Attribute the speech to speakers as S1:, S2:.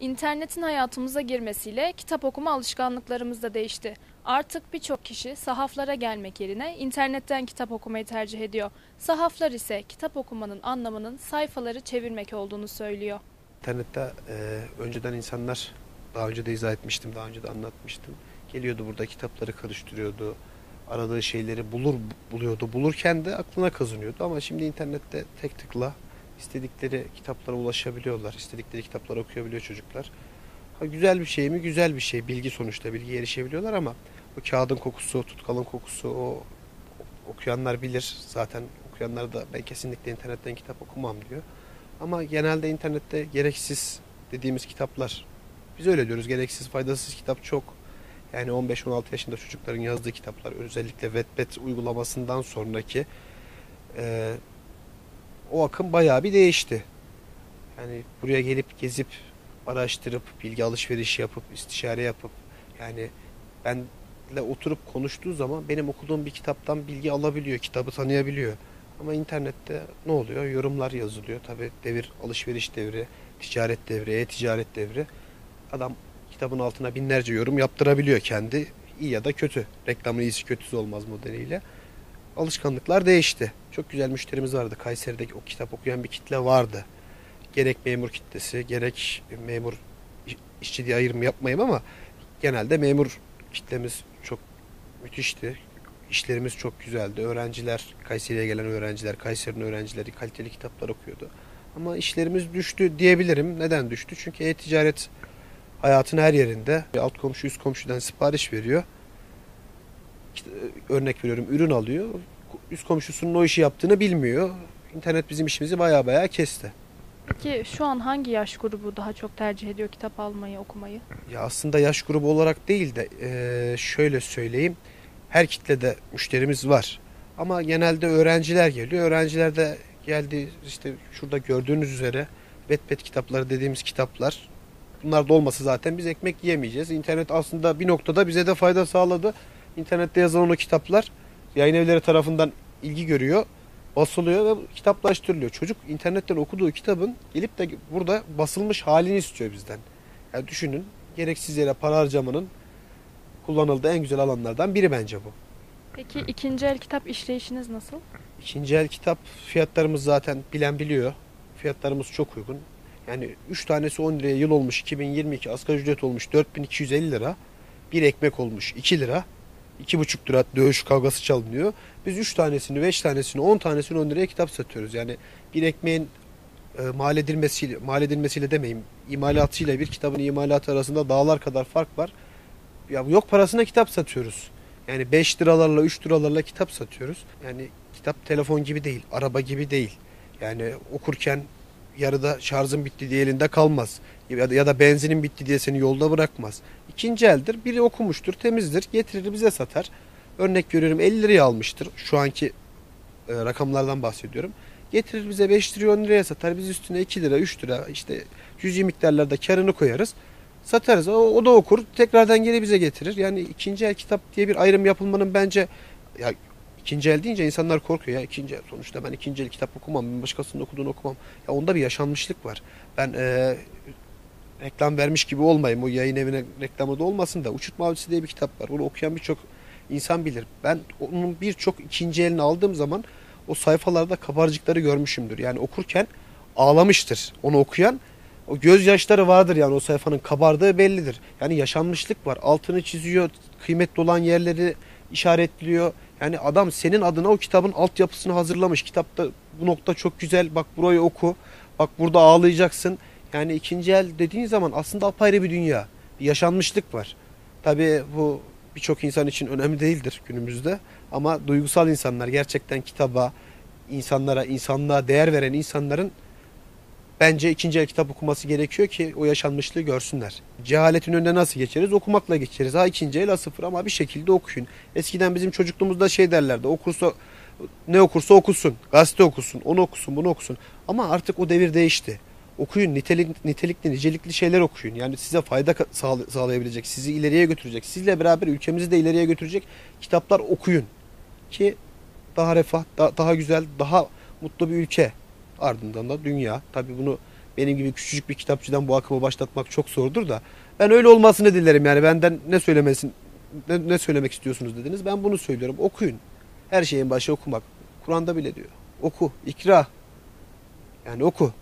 S1: İnternetin hayatımıza girmesiyle kitap okuma alışkanlıklarımız da değişti. Artık birçok kişi sahaflara gelmek yerine internetten kitap okumayı tercih ediyor. Sahaflar ise kitap okumanın anlamının sayfaları çevirmek olduğunu söylüyor.
S2: İnternette e, önceden insanlar daha önce de izah etmiştim, daha önce de anlatmıştım. Geliyordu burada kitapları karıştırıyordu. Aradığı şeyleri bulur buluyordu. Bulurken de aklına kazınıyordu ama şimdi internette tek tıkla istedikleri kitaplara ulaşabiliyorlar. İstedikleri kitapları okuyabiliyor çocuklar. Ha, güzel bir şey mi? Güzel bir şey. Bilgi sonuçta bilgiye erişebiliyorlar ama o kağıdın kokusu, tutkalın kokusu o okuyanlar bilir. Zaten okuyanlar da ben kesinlikle internetten kitap okumam diyor. Ama genelde internette gereksiz dediğimiz kitaplar biz öyle diyoruz. Gereksiz, faydasız kitap çok. Yani 15-16 yaşında çocukların yazdığı kitaplar özellikle Wattpad uygulamasından sonraki e, o akım bayağı bir değişti. Yani buraya gelip gezip araştırıp bilgi alışverişi yapıp istişare yapıp yani benle oturup konuştuğu zaman benim okuduğum bir kitaptan bilgi alabiliyor, kitabı tanıyabiliyor. Ama internette ne oluyor? Yorumlar yazılıyor. Tabi devir alışveriş devri, ticaret devri, e-ticaret devri. Adam kitabın altına binlerce yorum yaptırabiliyor kendi. iyi ya da kötü. Reklamın iyisi kötüsü olmaz modeliyle. Alışkanlıklar değişti. Çok güzel müşterimiz vardı. Kayseri'deki o kitap okuyan bir kitle vardı. Gerek memur kitlesi, gerek memur işçi diye ayrım yapmayayım ama genelde memur kitlemiz çok müthişti. İşlerimiz çok güzeldi. Öğrenciler, Kayseri'ye gelen öğrenciler, Kayseri'nin öğrencileri kaliteli kitaplar okuyordu. Ama işlerimiz düştü diyebilirim. Neden düştü? Çünkü e-ticaret hayatın her yerinde. Alt komşu üst komşudan sipariş veriyor. İşte, örnek veriyorum ürün alıyor. Üst komşusunun o işi yaptığını bilmiyor. İnternet bizim işimizi baya baya kesti.
S1: Peki şu an hangi yaş grubu daha çok tercih ediyor kitap almayı, okumayı?
S2: Ya aslında yaş grubu olarak değil de e, şöyle söyleyeyim. Her kitlede müşterimiz var. Ama genelde öğrenciler geliyor. Öğrenciler de geldi işte şurada gördüğünüz üzere Wattpad kitapları dediğimiz kitaplar. Bunlar da olmasa zaten biz ekmek yiyemeyeceğiz. İnternet aslında bir noktada bize de fayda sağladı. İnternette yazılan o kitaplar yayın evleri tarafından ilgi görüyor, basılıyor ve kitaplaştırılıyor. Çocuk internetten okuduğu kitabın gelip de burada basılmış halini istiyor bizden. Yani düşünün gereksiz yere para harcamanın kullanıldığı en güzel alanlardan biri bence bu.
S1: Peki ikinci el kitap işleyişiniz nasıl?
S2: İkinci el kitap fiyatlarımız zaten bilen biliyor. Fiyatlarımız çok uygun. Yani 3 tanesi 10 liraya yıl olmuş 2022 asgari ücret olmuş 4250 lira. Bir ekmek olmuş 2 lira. 2,5 lira dövüş kavgası çalınıyor. Biz 3 tanesini, 5 tanesini, 10 tanesini 10 liraya kitap satıyoruz. Yani bir ekmeğin e, mal edilmesiyle, mal edilmesiyle demeyeyim, imalatıyla bir kitabın imalatı arasında dağlar kadar fark var. Ya yok parasına kitap satıyoruz. Yani 5 liralarla 3 liralarla kitap satıyoruz. Yani kitap telefon gibi değil, araba gibi değil. Yani okurken yarıda şarjın bitti diye elinde kalmaz. Ya da, ya da benzinin bitti diye seni yolda bırakmaz. İkinci eldir. Biri okumuştur, temizdir. Getirir bize satar. Örnek görüyorum 50 liraya almıştır. Şu anki e, rakamlardan bahsediyorum. Getirir bize 5 liraya 10 liraya satar. Biz üstüne 2 lira 3 lira işte cüzi miktarlarda karını koyarız. Satarız. O, o da okur. Tekrardan geri bize getirir. Yani ikinci el kitap diye bir ayrım yapılmanın bence ya ikinci el deyince insanlar korkuyor ya ikinci el sonuçta ben ikinci el kitap okumam ben başkasının okuduğunu okumam ya onda bir yaşanmışlık var ben e, reklam vermiş gibi olmayayım o yayın evine reklamı da olmasın da Uçurtma Avcısı diye bir kitap var onu okuyan birçok insan bilir ben onun birçok ikinci elini aldığım zaman o sayfalarda kabarcıkları görmüşümdür yani okurken ağlamıştır onu okuyan o gözyaşları vardır yani o sayfanın kabardığı bellidir. Yani yaşanmışlık var. Altını çiziyor, kıymetli olan yerleri işaretliyor. Yani adam senin adına o kitabın altyapısını hazırlamış. Kitapta bu nokta çok güzel. Bak burayı oku. Bak burada ağlayacaksın. Yani ikinci el dediğin zaman aslında apayrı bir dünya. Bir yaşanmışlık var. Tabii bu birçok insan için önemli değildir günümüzde. Ama duygusal insanlar gerçekten kitaba, insanlara, insanlığa değer veren insanların bence ikinci el kitap okuması gerekiyor ki o yaşanmışlığı görsünler. Cehaletin önüne nasıl geçeriz? Okumakla geçeriz. Ha ikinci el ha sıfır ama bir şekilde okuyun. Eskiden bizim çocukluğumuzda şey derlerdi. Okursa ne okursa okusun. Gazete okusun. Onu okusun bunu okusun. Ama artık o devir değişti. Okuyun nitelik, nitelikli nicelikli şeyler okuyun. Yani size fayda sağlayabilecek, sizi ileriye götürecek, sizle beraber ülkemizi de ileriye götürecek kitaplar okuyun. Ki daha refah, daha, daha güzel, daha mutlu bir ülke Ardından da dünya. Tabii bunu Benim gibi küçücük bir kitapçıdan bu akımı başlatmak çok zordur da ben öyle olmasını dilerim yani benden ne söylemesin ne, ne söylemek istiyorsunuz dediniz. Ben bunu söylüyorum. Okuyun. Her şeyin başı okumak. Kur'an'da bile diyor. Oku, ikra. Yani oku.